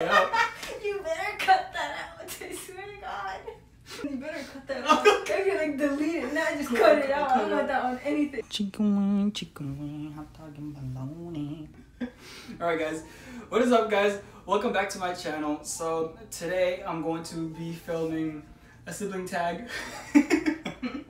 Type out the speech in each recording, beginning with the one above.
you better cut that out. I swear to God. You better cut that out. I can like delete it, not just cut it out. I don't want that on anything. Chicken wing, chicken wing, hot dog and bologna. Alright guys, what is up guys? Welcome back to my channel. So today I'm going to be filming a sibling tag. it's,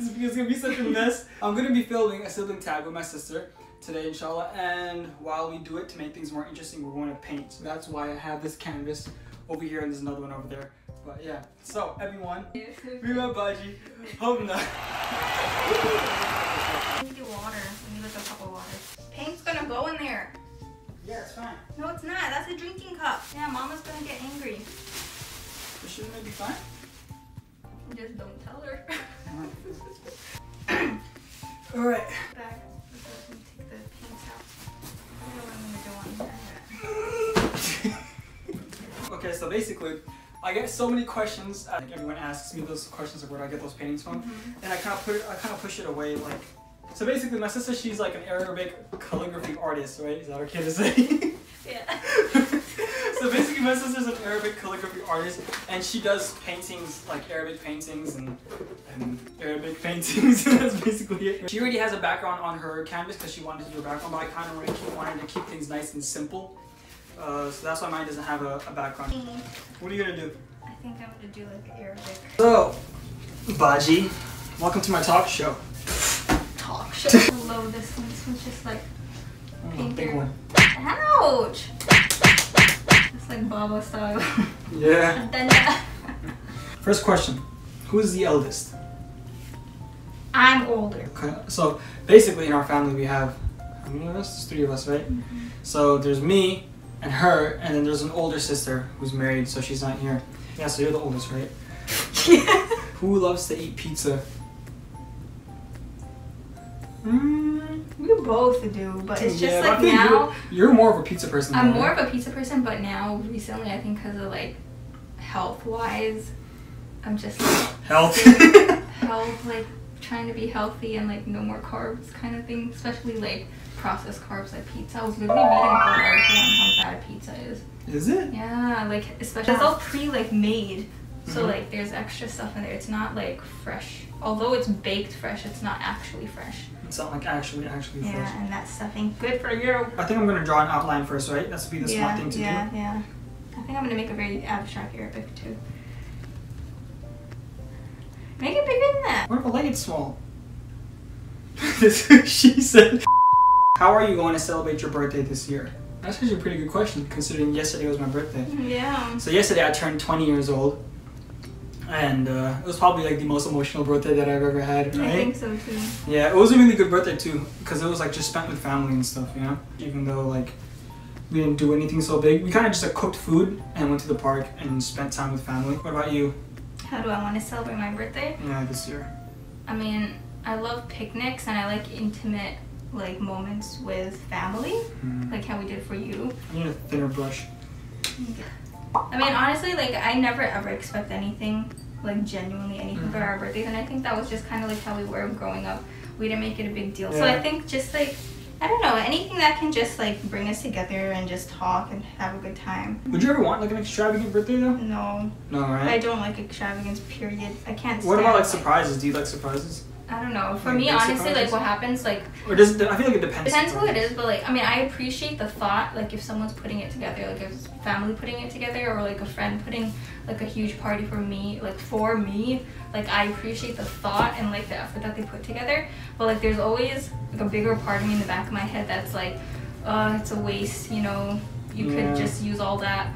it's gonna be such a mess. I'm gonna be filming a sibling tag with my sister today inshallah and while we do it to make things more interesting we're going to paint. So that's why I have this canvas over here and there's another one over there. But yeah, so everyone, Rima Baji, home now. We need water. We need like a cup of water. Paint's gonna go in there. Yeah, it's fine. No, it's not. That's a drinking cup. Yeah, Mama's gonna get angry. But shouldn't it be fine? Just don't tell her. Alright. Back. So basically, I get so many questions. uh, Like everyone asks me those questions, of where do I get those paintings from? And I kind of put it, I kind of push it away. Like, so basically, my sister, she's like an Arabic calligraphy artist, right? Is that okay to say? Yeah. so basically, my sister's an Arabic calligraphy artist, and she does paintings like Arabic paintings and, and Arabic paintings. and that's basically it. She already has a background on her canvas because she wanted to do a background, but I kind of want to to keep things nice and simple. Uh, so that's why mine doesn't have a, a background. What are you gonna do? I think I'm gonna do like Arabic So, Baji, welcome to my talk show. talk show. Love this one. This one's just like, Oh, big one. ouch! It's like Baba style. Yeah. Then uh, First question: Who is the eldest? I'm older. Okay. So basically, in our family, we have how many of us? There's three of us, right? So there's me and her, and then there's an older sister who's married, so she's not here. Yeah. So you're the oldest, right? yeah. Who loves to eat pizza? Mm, We both do, but it's just yeah, like now. You're, you're more of a pizza person. I'm more right? of a pizza person, but now recently I think because of like health wise, I'm just like health. health like trying to be healthy and like no more carbs kind of thing, especially like processed carbs like pizza. I was literally reading a whole article on how bad pizza is. is it? Yeah, like especially it's all pre like made. So Mhm. like there's extra stuff in there. It's not like fresh. Although it's baked fresh, it's not actually fresh. It's not like actually, actually fresh. Yeah, and that stuff ain't good for you. I think I'm gonna draw an outline first, right? That's be the smart yeah, thing to yeah, do. yeah. I think I'm gonna make a very abstract Arabic too. Make it bigger than that. What if I like it small? This she said. How are you going to celebrate your birthday this year? That's actually a pretty good question, considering yesterday was my birthday. Yeah. So yesterday I turned 20 years old, and uh, it was probably like the most emotional birthday that I've ever had, I think so too. Yeah, it was a really good birthday too, because it was like just spent with family and stuff, you know. Even though like we didn't do anything so big, we kind of just like cooked food and went to the park and spent time with family. What about you? How do I want to celebrate my birthday? Yeah, this year. I mean, I love picnics and I like intimate like moments with family, Hmm. like how we did for you. I need a thinner brush. I mean, honestly, like I never ever expect anything, like genuinely anything for Mhm. our birthdays, and I think that was just kind of like how we were growing up. We didn't make it a big deal, so I think just like I don't know anything that can just like bring us together and just talk and have a good time. Would you ever want like an extravagant birthday though? No, No, I don't like extravagance. Period. I can't. What about like surprises? Do you like surprises? I don't know. For Like me, honestly, like what happens, like Or does it? I feel like it depends. depends who it surprises. but like I mean, I appreciate the thought. Like if someone's putting it together, like if family putting it together, or like a friend putting like a huge party for me, like for me, like I appreciate the thought and like the effort that they put together. But like there's always like a bigger part of me in the back of my head that's like, uh, it's a waste. You know, you Yeah. could just use all that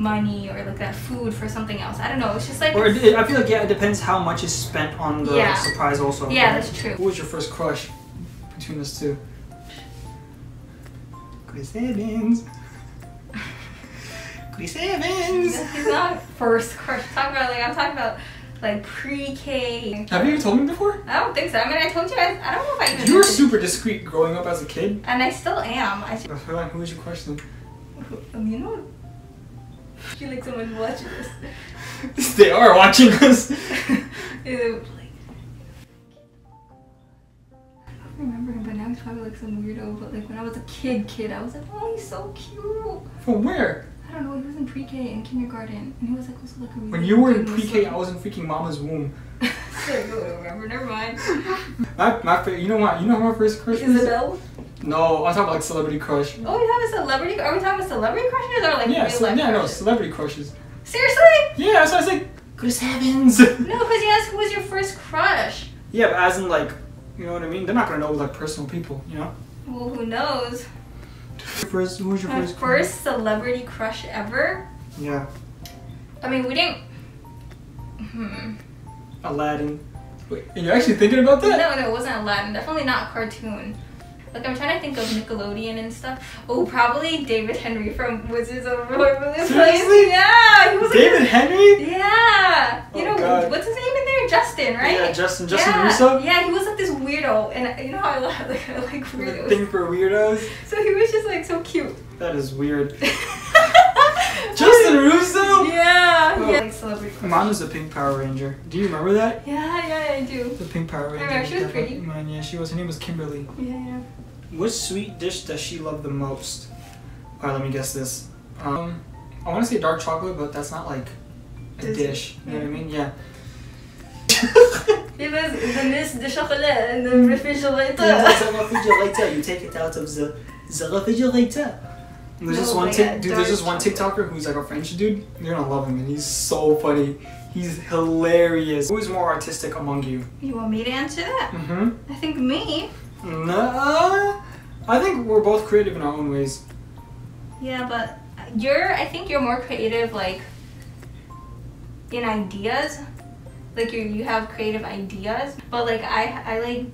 money or like that food for something else. I don't know. It's just like Or it, I feel like yeah, it depends how much is spent on the Yeah. surprise also. Yeah, right? that's true. Who was your first crush between us two? Chris Evans. Chris Evans. He's not first crush. Talk about like I'm talking about like pre-K. Have you ever told me before? I don't think so. I mean, I told you. guys. I don't know if I even. You were super discreet growing up as a kid. And I still am. I. Who who was your question? You know. I feel like someone's watching this. they are watching us. Ew, like- I don't remember him, but now he's probably like some weirdo. But like when I was a kid, kid, I was like, oh, he's so cute. From where? I don't know. He was in pre-K and kindergarten, and he was like also like a When you were in pre-K, I was in freaking mama's womb. I don't remember. Never mind. My, my you know what? You know how my first crush? Isabel. No, I'm talking about like celebrity crush. Oh, we have a celebrity. Are we talking about celebrity crushes or like yeah, real life yeah, no, crushes? celebrity crushes. Seriously? Yeah, so I was like, good heavens. No, because you asked who was your first crush. yeah, but as in like, you know what I mean? They're not gonna know like personal people, you know. Well, who knows? First, who was your My first? crush? first celebrity crush ever. Yeah, I mean, we didn't. Hmm. Aladdin. Wait, and you're actually thinking about that? No, no, it wasn't Aladdin. Definitely not a cartoon. Like I'm trying to think of Nickelodeon and stuff. Oh, probably David Henrie from Wizards of Waverly Place. Seriously? Yeah, he was like David Henrie? Yeah, you Oh, know God. what's his name in there? Justin, right? Yeah, Justin. Justin yeah. Russo. Yeah, he was like this weirdo, and you know how I like, like, I like The weirdos. thing for weirdos. So he was just like so cute. That is weird. Justin Russo. Yeah, Oh. yeah. Like celebrity crush. Mine was a pink Power Ranger. Do you remember that? Yeah, yeah, I do. The pink Power Ranger. I remember, she was pretty. Mine, yeah, she was. Her name was Kimberly. Yeah, yeah. What sweet dish does she love the most? Alright, let me guess this. Um, I want to say dark chocolate, but that's not like a Is it? dish. You know what I mean? Yeah. It was the Miss de Chocolat in the refrigerator. the refrigerator. You take it out of the the refrigerator. There's No, this one tic- dude. There's this one. TikToker who's like a French dude. You're gonna love him, and he's so funny. He's hilarious. Who is more artistic among you? You want me to answer that? Mm-hmm. I think me. Nah. I think we're both creative in our own ways. Yeah, but you're. I think you're more creative, like in ideas. Like you, you have creative ideas. But like I, I like,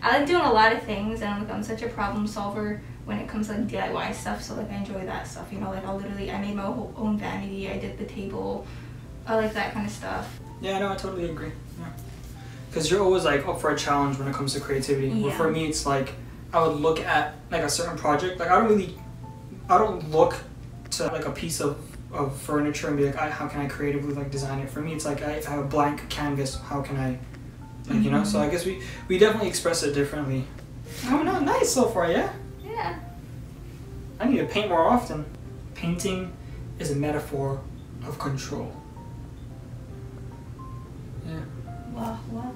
I like doing a lot of things, and like I'm such a problem solver when it comes to like DIY stuff. So like I enjoy that stuff. You know, like I'll literally, I made my own vanity. I did the table. I like that kind of stuff. Yeah, no, I totally agree. Yeah. Because you're always like up for a challenge when it comes to creativity. Where Yeah. for me, it's like I would look at like a certain project. Like I don't really, I don't look to like a piece of, of furniture and be like, I, how can I creatively like design it? For me, it's like I, if I have a blank canvas, how can I, like you know? So I mm-hmm. guess we we definitely express it differently. Oh no, nice so far, yeah. Yeah. I need to paint more often. Painting is a metaphor of control. Yeah. Wow. Wow.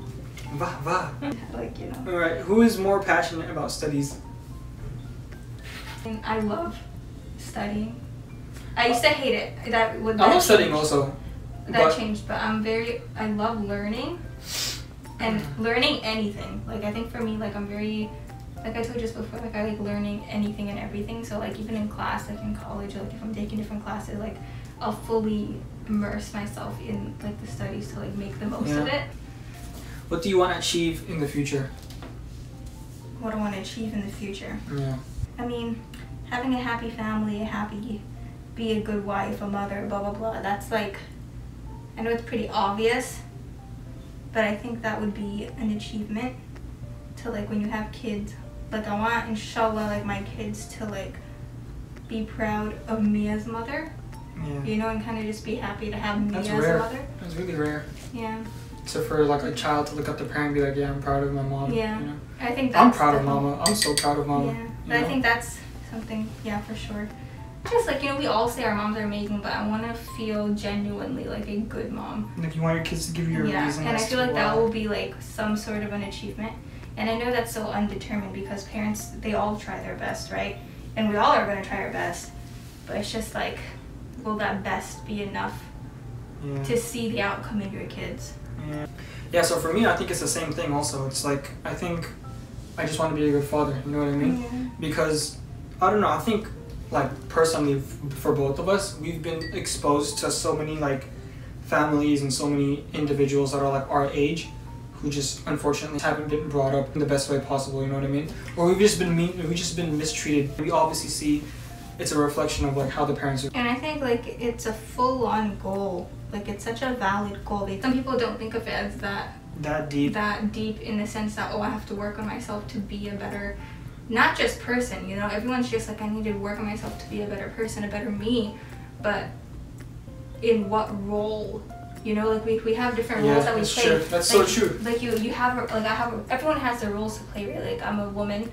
Va va. Like you know. All right. Who is more passionate about studies? I love studying. I used to hate it. That would. I love studying also. That but- changed, but I'm very. I love learning, and Mm. learning anything. Like I think for me, like I'm very. Like I told you just before, like I like learning anything and everything. So like even in class, like in college, like if I'm taking different classes, like I'll fully immerse myself in like the studies to like make the most of it. What do you want to achieve in the future? What I want to achieve in the future. Yeah. I mean, having a happy family, a happy, be a good wife, a mother, blah blah blah. That's like, I know it's pretty obvious, but I think that would be an achievement to like when you have kids. Like I want, inshallah, like my kids to like be proud of me as mother, Yeah. you know, and kind of just be happy to have me That's as rare. a mother. That's really rare. Yeah, So for like a child to look up to parent and be like, yeah, I'm proud of my mom. Yeah. You know? I think that's I'm proud of mama. I'm so proud of mama. Yeah, but I know? think that's something, yeah, for sure. Just like, you know, we all say our moms are amazing, but I want to feel genuinely like a good mom. And if you want your kids to give you a yeah, reason, and I feel like that will be like some sort of an achievement. And I know that's so undetermined because parents, they all try their best, right? And we all are going to try our best. But it's just like, will that best be enough Yeah. to see the outcome in your kids? Yeah. Yeah, so for me, I think it's the same thing also. It's like, I think I just want to be a good father, you know what I mean? Because, I don't know, I think, like, personally, for both of us, we've been exposed to so many, like, families and so many individuals that are, like, our age who just unfortunately haven't been brought up in the best way possible, you know what I mean? Or we've just been mean, we've just been mistreated. We obviously see it's a reflection of, like, how the parents are. And I think like it's a full on goal. Like it's such a valid goal. Some people don't think of it as that That deep. that deep in the sense that oh I have to work on myself to be a better not just person, you know, everyone's just like I need to work on myself to be a better person, a better me. But in what role, You know, like we, we have different Yeah, roles that we that's play. true. That's like, so true. Like you you have like I have everyone has their roles to play. Right? Like I'm a woman.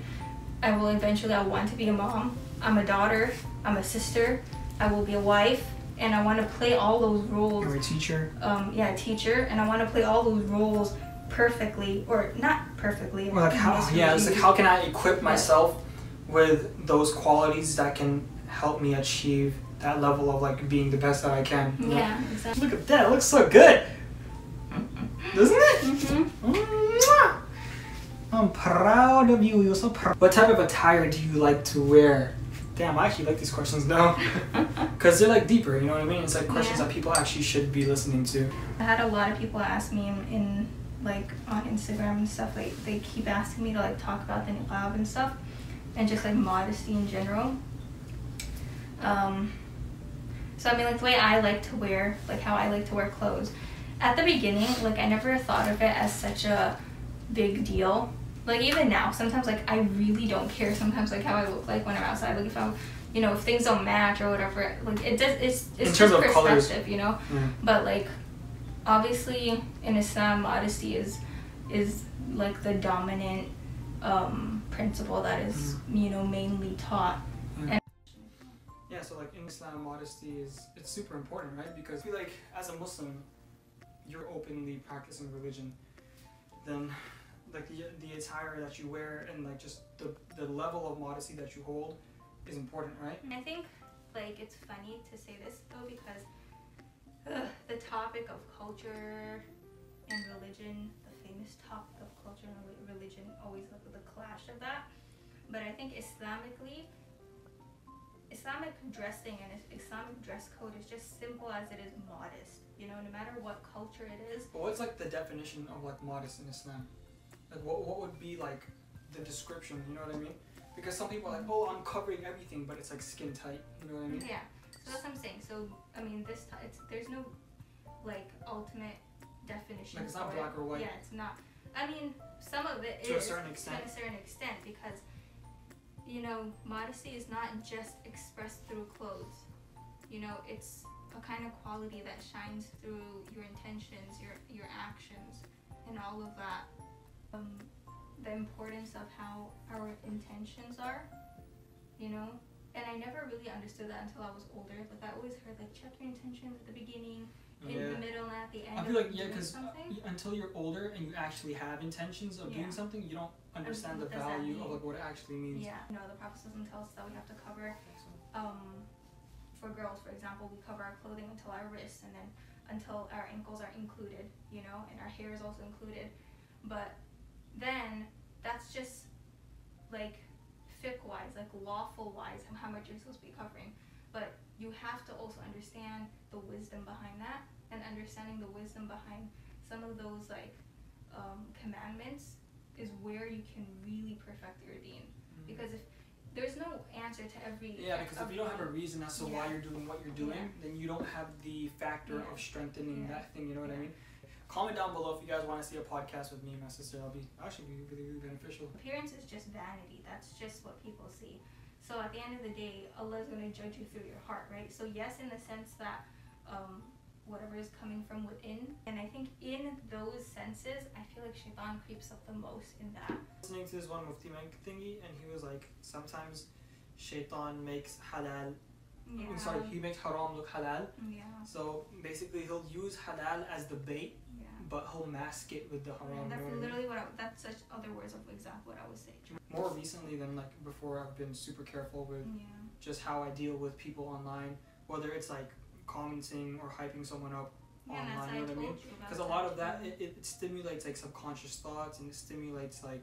I will eventually I want to be a mom. I'm a daughter. I'm a sister. I will be a wife, and I want to play all those roles You're a teacher. um, yeah, a teacher, and I want to play all those roles perfectly, or not perfectly. Or like how? Yeah, it's like how can I equip myself with those qualities that can help me achieve that level of like being the best that I can. you know? Yeah, exactly. Look at that. It looks so good. Doesn't it? hmm I'm proud of you. You're so proud. What type of attire do you like to wear? Damn, I actually like these questions now. Because they're like deeper, you know what I mean? It's like questions Yeah. that people actually should be listening to. I had a lot of people ask me in, in like on Instagram and stuff. Like they keep asking me to like talk about the niqab and stuff, and just like modesty in general. Um, so I mean, like the way I like to wear, like how I like to wear clothes. At the beginning, like I never thought of it as such a big deal. Like even now, sometimes like I really don't care. Sometimes like how I look like when I'm outside. Like if I'm, you know, if things don't match or whatever. Like it does. It's it's In terms just perspective, you know. Yeah. But like, obviously, in Islam, modesty is is like the dominant um, principle that is you know mainly taught. Yeah, so like in Islam, modesty is it's super important, right? Because like as a Muslim, you're openly practicing religion. Then, like the, the attire that you wear and like just the the level of modesty that you hold is important, right? I think like it's funny to say this though because ugh, the topic of culture and religion, the famous topic of culture and religion, always the clash of that. But I think Islamically, Islamic dressing and Islamic dress code is just simple as it is modest. You know, no matter what culture it is. But what's like the definition of like modest in Islam? Like what what would be like the description? You know what I mean? Because some people are like, oh, I'm covering everything, but it's like skin tight. You know what I mean? Yeah, so that's what I'm saying. So I mean, this it's there's no like ultimate definition. Like, it's not black it. or white. Yeah, it's not. I mean, some of it is To a certain extent. To a certain extent, because you know, modesty is not just expressed through clothes. You know, it's a kind of quality that shines through your intentions, your your actions, and all of that. Um, the importance of how our intentions are, you know, and I never really understood that until I was older. Like I always heard like check your intentions at the beginning, in the middle, and at the end. I feel of like yeah, because something. until you're older and you actually have intentions of Yeah. doing something, you don't understand the what does that value of like what it actually means. Yeah, you know, the Prophet doesn't tell us that we have to cover. Um, for girls, for example, we cover our clothing until our wrists, and then until our ankles are included, you know, and our hair is also included. But then that's just like fiqh wise, like lawful wise, how much you're supposed to be covering. But you have to also understand the wisdom behind that, and understanding the wisdom behind some of those like um, commandments is where you can really perfect your deen. Because if there's no answer to every Yeah, because if you don't have a reason as to why you're doing what you're doing, Yeah. then you don't have the factor Yeah. of strengthening Yeah. that thing. You know what I mean? Comment down below if you guys want to see a podcast with me and my sister. I'll be actually be really really beneficial. appearance is just vanity. That's just what people see. So at the end of the day, Allah is going to judge you through your heart, right? So yes, in the sense that um, whatever is coming from within, and I think in those senses, I feel like Shaitan creeps up the most in that. Listening to this one Mufti Menk thingy, and he was like, sometimes Shaitan makes halal. Yeah. I'm sorry, he makes haram look halal. Yeah. So basically, he'll use halal as the bait, Yeah. but he'll mask it with the haram. You that's know what I mean? literally what I, that's such other words of exactly what I would say. More recently than like before, I've been super careful with Yeah. just how I deal with people online, whether it's like commenting or hyping someone up. Yeah, Online, you know what I mean? Because a lot of that it, it stimulates like subconscious thoughts and it stimulates like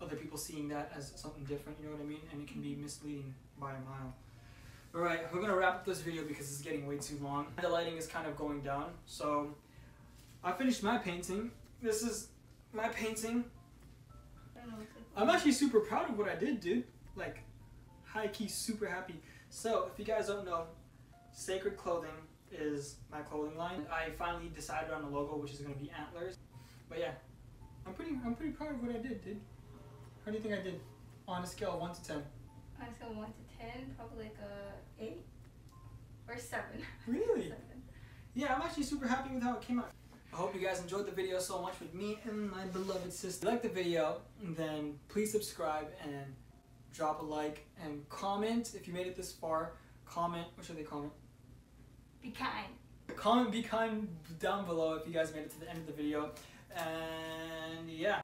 other people seeing that as something different. You know what I mean? And it can be misleading by a mile. All right, we're gonna wrap up this video because it's getting way too long. The lighting is kind of going down, so I finished my painting. This is my painting. I don't know what's it I'm actually super proud of what I did, dude. Like, high key, super happy. So, if you guys don't know, Sacred Clothing is my clothing line. I finally decided on a logo, which is going to be antlers. But yeah, I'm pretty I'm pretty proud of what I did, dude. How do you think I did on a scale of one to ten? On a scale of one to ten, probably like a eight or seven. Really? seven. Yeah, I'm actually super happy with how it came out. I hope you guys enjoyed the video so much with me and my beloved sister. If you like the video, then please subscribe and drop a like and comment if you made it this far. Comment, what should they comment? Be kind. Comment be kind down below if you guys made it to the end of the video. And yeah.